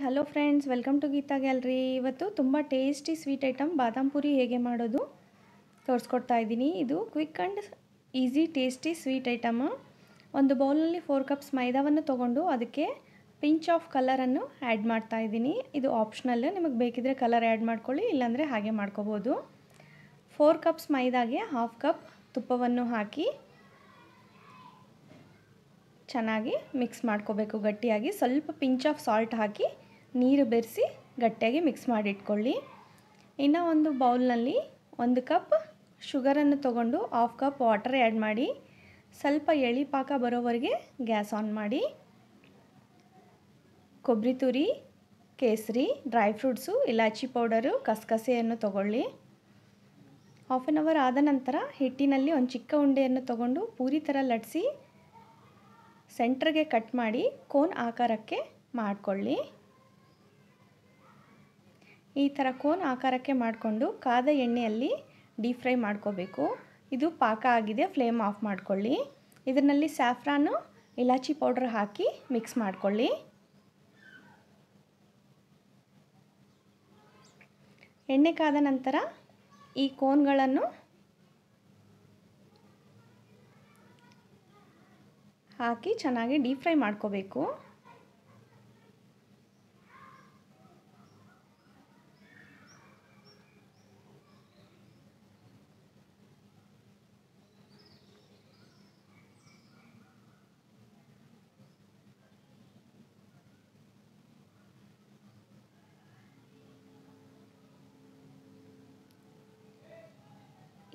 Hello friends welcome to Geeta gallery ಇವತ್ತು ತುಂಬ tasty sweet item ಬಾದಾಮ್ ಪುರಿ ಹೇಗೆ ಮಾಡೋದು ತೋರಿಸ್ಕೊಡ್ತಾ ಇದ್ದೀನಿ. ಇದು quick and easy tasty sweet item ಒಂದು ಬೌಲಲ್ಲಿ ಫೋರ್ ಕಪ್ಸ್ ಮೈದಾವನ್ನು ತೊಗೊಂಡು ಅದಕ್ಕೆ ಪಿಂಚ್ ಆಫ್ ಕಲರನ್ನು ಆ್ಯಡ್ ಮಾಡ್ತಾ ಇದ್ದೀನಿ. ಇದು ಆಪ್ಷನಲ್ ನಿಮಗೆ ಬೇಕಿದ್ರೆ ಕಲರ್ ಆ್ಯಡ್ ಮಾಡ್ಕೊಳ್ಳಿ, ಇಲ್ಲಾಂದರೆ ಹಾಗೆ ಮಾಡ್ಕೋಬೋದು. ಫೋರ್ ಕಪ್ಸ್ ಮೈದಾಗೆ ಹಾಫ್ ಕಪ್ ತುಪ್ಪವನ್ನು ಹಾಕಿ ಚೆನ್ನಾಗಿ ಮಿಕ್ಸ್ ಮಾಡ್ಕೋಬೇಕು ಗಟ್ಟಿಯಾಗಿ. ಸ್ವಲ್ಪ ಪಿಂಚ್ ಆಫ್ ಸಾಲ್ಟ್ ಹಾಕಿ ನೀರು ಬೆರೆಸಿ ಗಟ್ಟಿಯಾಗಿ ಮಿಕ್ಸ್ ಮಾಡಿಟ್ಕೊಳ್ಳಿ. ಇನ್ನು ಒಂದು ಬೌಲ್ನಲ್ಲಿ ಒಂದು ಕಪ್ ಶುಗರನ್ನು ತಗೊಂಡು ಹಾಫ್ ಕಪ್ ವಾಟರ್ ಆ್ಯಡ್ ಮಾಡಿ, ಸ್ವಲ್ಪ ಎಳಿ ಪಾಕ ಬರೋವರೆಗೆ ಗ್ಯಾಸ್ ಆನ್ ಮಾಡಿ. ಕೊಬ್ಬರಿ ತುರಿ, ಕೇಸರಿ ಡ್ರೈ ಫ್ರೂಟ್ಸು ಇಲಾಚಿ ಪೌಡರು ಕಸಕಸೆಯನ್ನು ತಗೊಳ್ಳಿ. ಹಾಫ್ ಆನ್ ಅವರ್ ಆದ ನಂತರ ಹಿಟ್ಟಿನಲ್ಲಿ ಒಂದು ಚಿಕ್ಕ ಉಂಡೆಯನ್ನು ತಗೊಂಡು ಪೂರಿ ಥರ ಲಟ್ಸಿ ಸೆಂಟ್ರಿಗೆ ಕಟ್ ಮಾಡಿ ಕೋನ್ ಆಕಾರಕ್ಕೆ ಮಾಡಿಕೊಳ್ಳಿ. ಈ ಥರ ಕೋನ್ ಆಕಾರಕ್ಕೆ ಮಾಡಿಕೊಂಡು ಕಾದ ಎಣ್ಣೆಯಲ್ಲಿ ಡೀಪ್ ಫ್ರೈ ಮಾಡ್ಕೋಬೇಕು. ಇದು ಪಾಕ ಆಗಿದೆ ಫ್ಲೇಮ್ ಆಫ್ ಮಾಡ್ಕೊಳ್ಳಿ. ಇದರಲ್ಲಿ ಸ್ಯಾಫ್ರಾನು ಇಲಾಚಿ ಪೌಡ್ರ್ ಹಾಕಿ ಮಿಕ್ಸ್ ಮಾಡ್ಕೊಳ್ಳಿ. ಎಣ್ಣೆ ಕಾದ ನಂತರ ಈ ಕೋನ್ಗಳನ್ನು ಹಾಕಿ ಚೆನ್ನಾಗಿ ಡೀಪ್ ಫ್ರೈ ಮಾಡ್ಕೋಬೇಕು.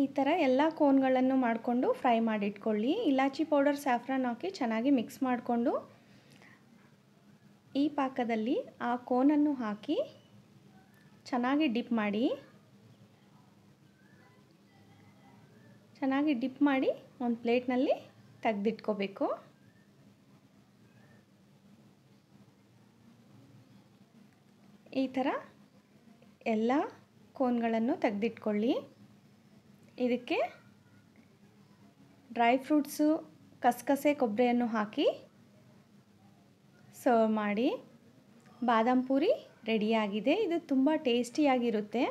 ಈ ಥರ ಎಲ್ಲ ಕೋನ್ಗಳನ್ನು ಮಾಡಿಕೊಂಡು ಫ್ರೈ ಮಾಡಿಟ್ಕೊಳ್ಳಿ. ಇಲಾಚಿ ಪೌಡರ್, ಸ್ಯಾಫ್ರಾನ್ ಹಾಕಿ ಚೆನ್ನಾಗಿ ಮಿಕ್ಸ್ ಮಾಡಿಕೊಂಡು ಈ ಪಾಕದಲ್ಲಿ ಆ ಕೋನನ್ನು ಹಾಕಿ ಚೆನ್ನಾಗಿ ಡಿಪ್ ಮಾಡಿ, ಚೆನ್ನಾಗಿ ಡಿಪ್ ಮಾಡಿ ಒಂದು ಪ್ಲೇಟ್ನಲ್ಲಿ ತೆಗೆದಿಟ್ಕೋಬೇಕು. ಈ ಥರ ಎಲ್ಲ ಕೋನ್ಗಳನ್ನು ತೆಗೆದಿಟ್ಕೊಳ್ಳಿ. ಇದಕ್ಕೆ ಡ್ರೈ ಫ್ರೂಟ್ಸು ಕಸಕಸೆ ಕೊಬ್ಬರಿಯನ್ನು ಹಾಕಿ ಸರ್ವ್ ಮಾಡಿ ಬಾದಾಮ್ ಪೂರಿ ರೆಡಿಯಾಗಿದೆ. ಇದು ತುಂಬ ಟೇಸ್ಟಿಯಾಗಿರುತ್ತೆ.